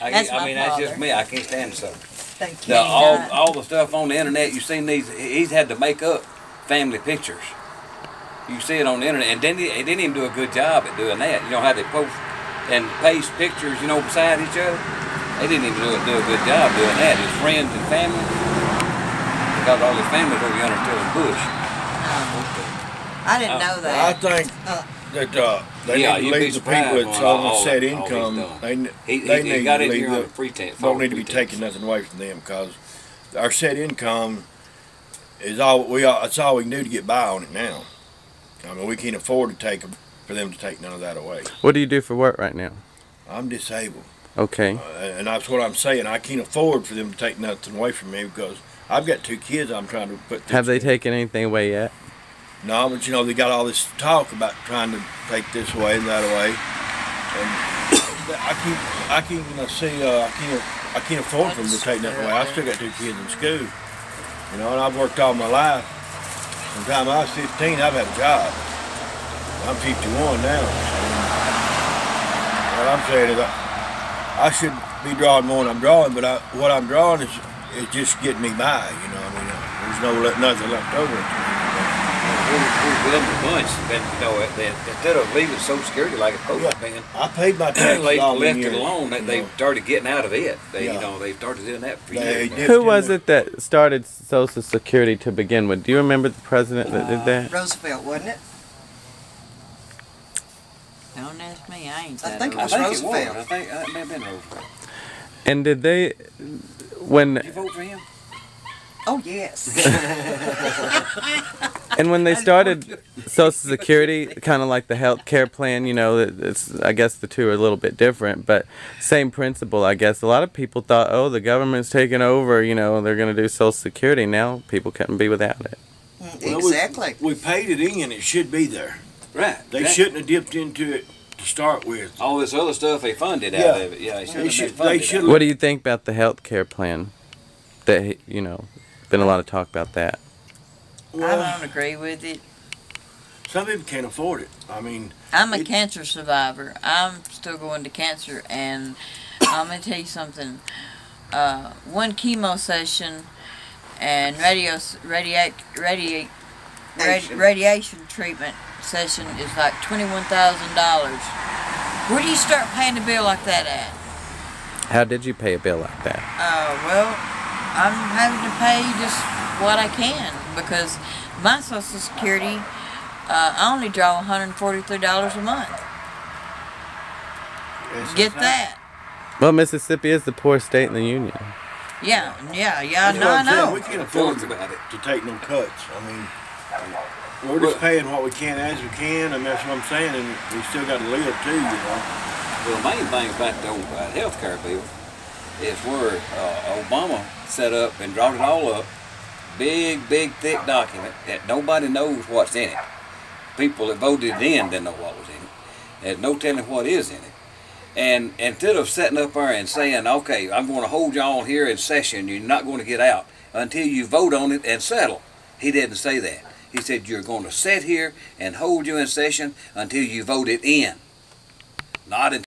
I, That's I my mean, that's just father. me. I can't stand the Southern. They The, can't. all, all the stuff on the internet, you've seen these, he's had to make up family pictures. You see it on the internet, and then he, he didn't even do a good job at doing that. You know how they post and paste pictures, you know, beside each other? They didn't even do, a- do a good job doing that. His friends and family, because all his family's over yonder still in Bush. I didn't Uh, know I think Uh. That, uh, they Yeah, need to leave the people that's on all- set all income, they, He, they he, he got to in leave here on the, a pretense. don't need to be taking nothing away from them, cause our set income is all, we, all it's all we can do to get by on it now. I mean, we can't afford to take for them to take none of that away. What do you do for work right now? I'm disabled. Okay. Uh, and that's what I'm saying. I can't afford for them to take nothing away from me because I've got two kids I'm trying to put. Have they through taken anything away yet? No, but you know they got all this talk about trying to take this away and that away, and I can't. I can't know, see. Uh, I can't. I can't afford for them to take nothing away. I still got two kids in school, you know, and I've worked all my life. From the time I was 15, I've had a job. I'm 51 now. And what I'm saying is, I, I should be drawing more than I'm drawing, but I, what I'm drawing is is just getting me by. You know, I mean, there's no nothing left over. We're, we're with them a bunch, but you know, they, instead of leaving Social Security like it's supposed to be, I paid my taxes they left them it alone. They, they started getting out of it. They, you know, they started doing that for They years. Who was it that started Social Security to begin with? Do you remember the president that did that? Roosevelt, wasn't it? Don't ask me, I ain't I that think it I old. was it was. Roosevelt. I think uh, it may have been Roosevelt. And did they, when Did you vote for him? Oh, yes. and when they started Social Security, kind of like the health care plan, you know, it's I guess the two are a little bit different, but same principle. I guess a lot of people thought, oh, the government's taking over, you know, they're going to do Social Security. Now people couldn't be without it. Mm, well, we- exactly. We paid it in, and it should be there. Right. They exactly. shouldn't have dipped into it to start with. All this other stuff they funded out of it. Yeah, they should They should- they should- What do you think about the health care plan? That you know, been a lot of talk about that. I don't agree with it. some people can't afford it. I mean, I'm a It- cancer survivor. I'm still going to cancer, and I'm gonna tell you something. Uh, one chemo session and radio radiate radiate radi- radiation treatment session is like twenty one thousand dollars. Where do you start paying a bill like that at? How did you pay a bill like that? Uh, well, I'm having to pay just what I can because my Social Security, uh, I only draw $143 a month. Get that? Well, Mississippi is the poorest state in the union. Yeah, yeah, yeah. That's No, what I I'm saying. know. We can't afford Feelings about it. to take no cuts. I mean, we're just paying what we can as we can, and that's what I'm saying. And we still got to live too, you know. Well, the main thing about the old uh, health care bill is where uh, Obama set up and drawn it all up. Big, big, thick document that nobody knows what's in it. People that voted in didn't know what was in it. There's no telling what is in it. And instead of setting up there and saying, okay, I'm going to hold you all here in session, you're not going to get out until you vote on it and settle. He didn't say that. He said, you're going to sit here and hold you in session until you vote it in. Not until